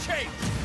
change.